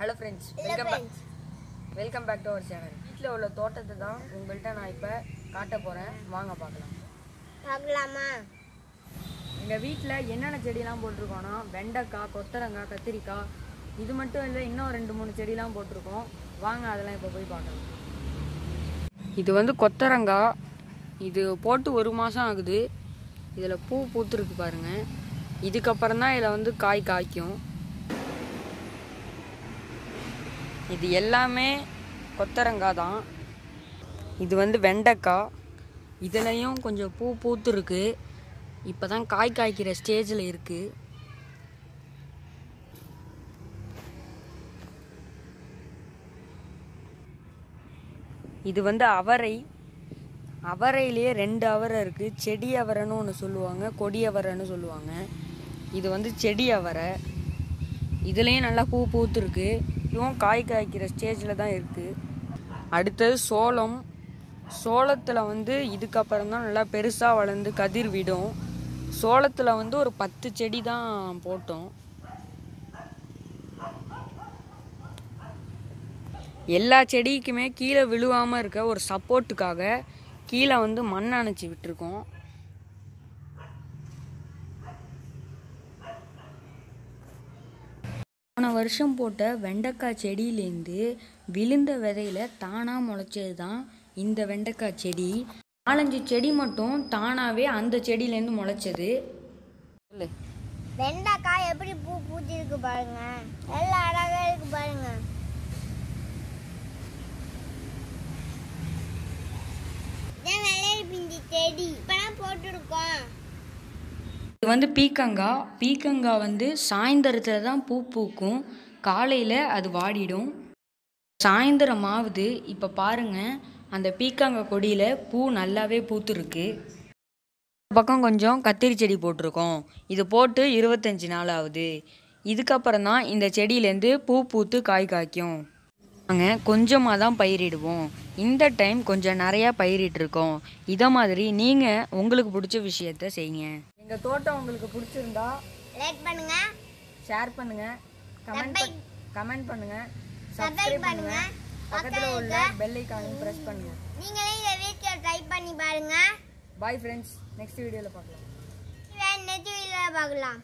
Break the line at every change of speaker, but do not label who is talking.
Hello friends welcome back welcome back to our channel வீட்டில் உள்ள தோட்டத்தை தான் உங்கள்கிட்ட நான் இப்போ காட்ட போகிறேன் வாங்க பார்க்கலாம்.
பார்க்கலாமா?
எங்கள் வீட்டில் என்னென்ன செடியெல்லாம் போட்டிருக்கோன்னா வெண்டைக்காய் கொத்தரங்காய் கத்திரிக்காய் இது மட்டும் இல்லை இன்னும் ரெண்டு மூணு செடியெல்லாம் போட்டிருக்கோம். வாங்க அதெல்லாம் இப்போ போய் பார்க்கலாம். இது வந்து கொத்தரங்காய். இது போட்டு ஒரு மாதம் ஆகுது. இதில் பூ பூத்துருக்கு பாருங்க. இதுக்கப்புறம் தான் இதில் வந்து காய் காய்க்கும். இது எல்லாமே கொத்தரங்காய் தான். இது வந்து வெண்டைக்காய். இதுலேயும் கொஞ்சம் பூ பூத்துருக்கு. இப்போ தான் காய் காய்க்கிற ஸ்டேஜில் இருக்குது இது வந்து அவரை. அவரையிலேயே ரெண்டு அவரை இருக்குது செடி அவரைன்னு ஒன்று சொல்லுவாங்க கொடி அவரைன்னு சொல்லுவாங்க. இது வந்து செடி அவரை. இதுலேயும் நல்லா பூ பூத்துருக்கு. இதுவும் காய் காய்க்கிற ஸ்டேஜில் தான் இருக்குது அடுத்தது சோளம். சோளத்தில் வந்து இதுக்கப்புறம் தான் நல்லா பெருசாக வளர்ந்து கதிர் விடும். சோளத்தில் வந்து ஒரு பத்து செடி தான் போட்டோம். எல்லா செடிக்குமே கீழே விழுவாமல் இருக்க ஒரு சப்போர்ட்டுக்காக கீழே வந்து மண் அணைச்சி விட்டுருக்கோம். வருஷம் போட்ட வெண்டைக்காய் செடியிலேருந்து விழுந்த விதையில தானாக முளைச்சது தான் இந்த வெண்டைக்காய் செடி. நாலஞ்சு செடி மட்டும் தானாகவே அந்த செடியிலேருந்து முளைச்சது. சொல்லு.
வெண்டைக்காய் எப்படி பூ பூத்திருக்கு பாருங்க. எல்லாம் அழகாக இருக்கு பாருங்க இதான் வெள்ளரி பிஞ்சி செடி இப்பதான் போட்டிருக்கோம்
இது வந்து பீக்கங்காய் பீக்கங்காய் வந்து சாயந்தரத்தில் தான் பூ பூக்கும். காலையில் அது வாடிடும். சாயந்தரம் ஆகுது. இப்போ பாருங்கள் அந்த பீக்கங்காய் கொடியில் பூ நல்லாவே பூத்துருக்கு. பக்கம் கொஞ்சம் கத்திரி செடி போட்டிருக்கோம். இது போட்டு இருபத்தஞ்சி நாள் ஆகுது. இதுக்கப்புறம் தான் இந்த செடியிலேருந்து பூ பூத்து காய் காய்க்கும். நாங்கள் கொஞ்சமாக தான் பயிரிடுவோம். இந்த டைம் கொஞ்சம் நிறையா பயிரிட்டிருக்கோம். இதை மாதிரி நீங்கள் உங்களுக்கு பிடிச்ச விஷயத்த செய்யுங்க. எங்கள் தோட்டம் உங்களுக்கு பிடிச்சிருந்தா
லைக் பண்ணுங்க.
ஷேர் பண்ணுங்க. கமெண்ட் கமெண்ட் பண்ணுங்க. சப்ஸ்கிரைப் பண்ணுங்க. பக்கத்தில் உள்ள பெல் ஐக்கானையும் ப்ரெஸ் பண்ணுங்க.
நீங்களே இந்த வீடியோ ட்ரை பண்ணி பாருங்க.
பாய் ஃப்ரெண்ட்ஸ் நெக்ஸ்ட் வீடியோவில் பார்க்கலாம்.
நெக்ஸ்ட் வீடியோல பார்க்கலாம்.